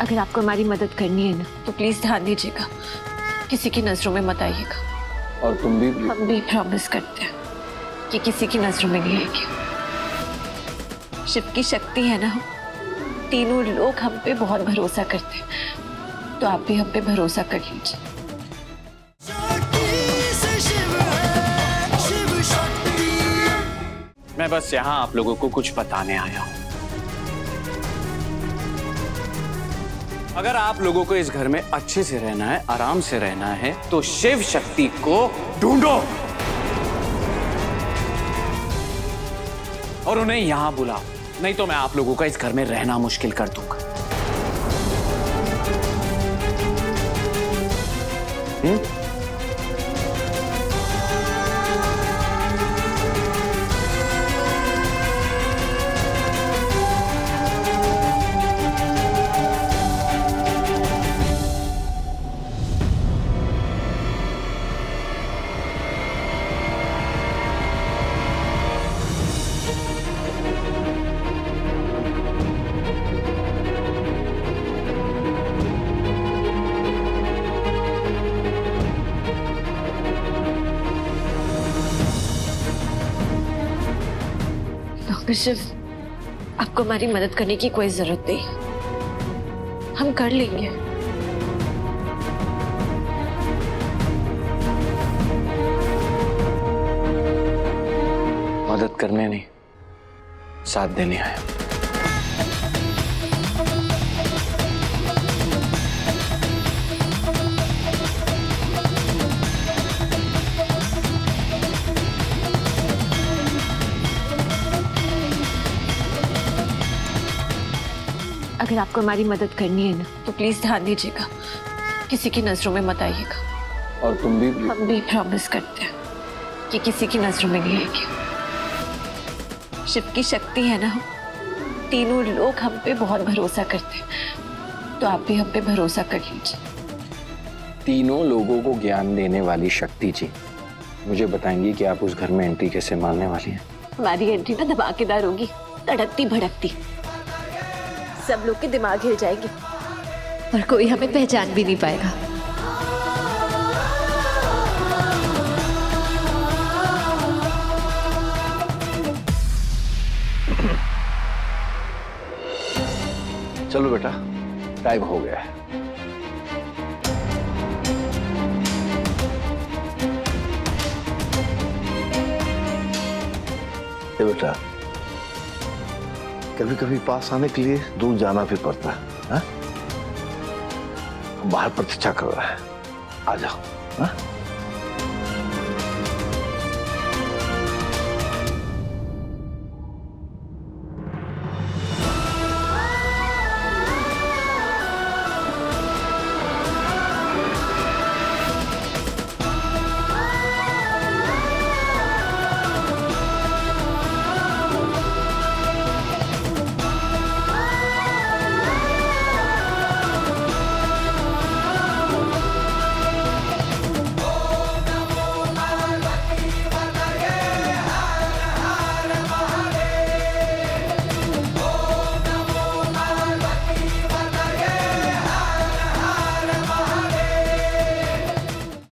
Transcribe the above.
अगर आपको हमारी मदद करनी है ना तो प्लीज़ ध्यान दीजिएगा। किसी की नज़रों में मत आइएगा। और तुम भी हम भी प्रॉमिस करते हैं कि किसी की नज़रों में नहीं आएँगे। शिव की शक्ति है ना हम तीनों लोग हम पे बहुत भरोसा करते हैं। तो आप भी हम पे भरोसा कर लीजिए। मैं बस यहाँ आप लोगों को कुछ बताने आया हूँ। अगर आप लोगों को इस घर में अच्छे से रहना है, आराम से रहना है तो शिव शक्ति को ढूंढो। और उन्हें यहाँ बुला नहीं तो मैं आप लोगों का इस घर में रहना मुश्किल कर दूँगा। हम्म? शिव आपको हमारी मदद करने की कोई ज़रूरत नहीं। हम कर लेंगे। मदद करने नहीं, साथ देने आया अगर आपको हमारी मदद करनी है ना तो प्लीज़ ध्यान दीजिएगा। किसी की नज़रों में मत आइएगा। और तुम भी हम भी प्रॉमिस करते हैं कि किसी की नज़रों में नहीं आएँगे। शिव की शक्ति है ना हम तीनों लोग हम पे बहुत भरोसा करते हैं। तो आप भी हम पे भरोसा कर लीजिए। तीनों लोगों को ज्ञान देने वाली शक्ति जी मुझे बताएँगी कि आप उस घर में एंट्री कैसे मारने वाली हैं। हमारी एंट्री ना धमाकेदार होगी तड़कती भड़कती सब लोग के दिमाग हिल जाएँगे। और कोई हमें पहचान भी नहीं पाएगा। चलो बेटा टाइम हो गया है। बेटा कभी कभी पास आने के लिए दूर जाना भी पड़ता है, हा? बाहर प्रतीक्षा कर रहा है आ जाओ हाँ?